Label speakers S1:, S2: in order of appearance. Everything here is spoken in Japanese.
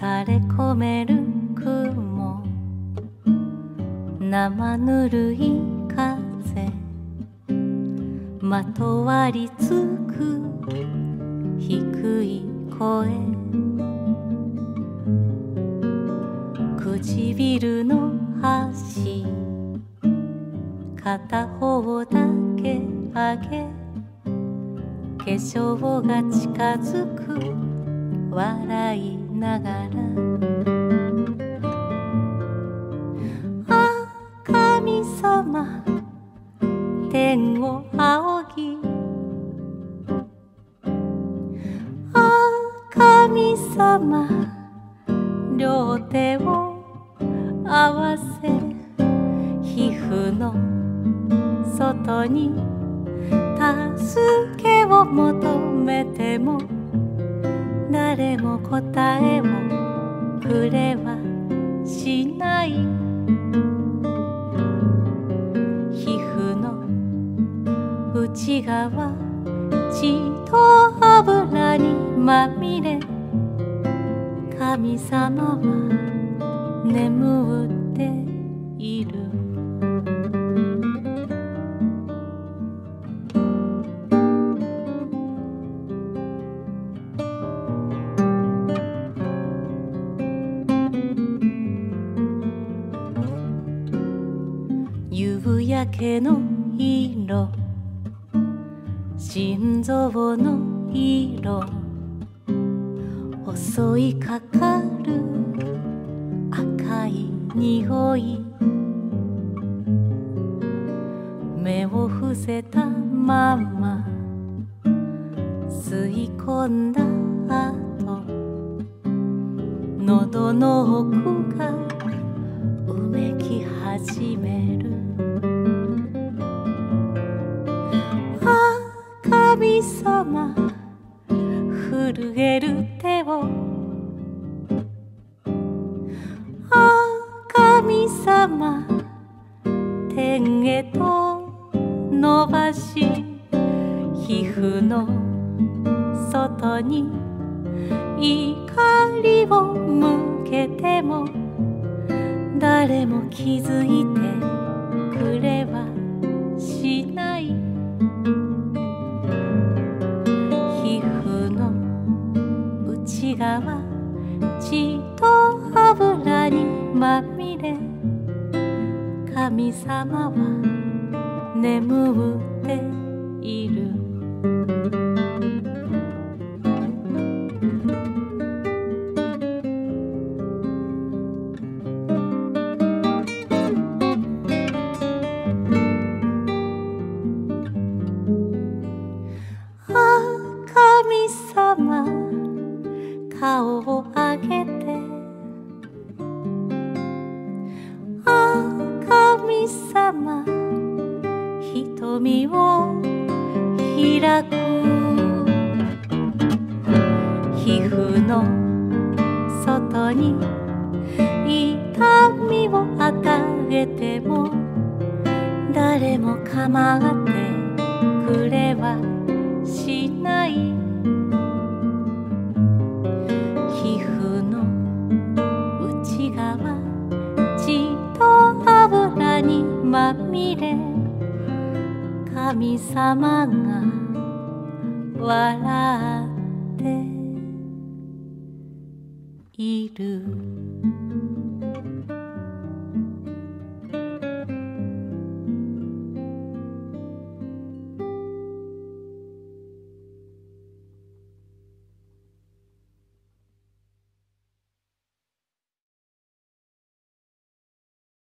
S1: 垂れ込める雲。生ぬるい風。まとわりつく。低い声。唇の端片方だけ上げ。化粧が近づく。笑い。ながら。あ神様天を仰ぎ。あ神様両手を合わせ皮膚の外に助けを求めても誰も答えをくれはしない。皮膚の内側血と油にまみれ。神様は眠っている。夕焼けの色。心臓の色。襲いかかる。赤い匂い。目を伏せたまま。吸い込んだ後。喉の奥がめき始める。あ神様震える手を。あ神様天へと伸ばし皮膚の外に怒りを向けても。誰も気づいてくれはしない皮膚の内側血と油にまみれ神様は眠っている様顔を上げて。あ神様瞳を開く。皮膚の外に痛みを与えても誰も構ってくれはしない。まみれ神様が笑っている。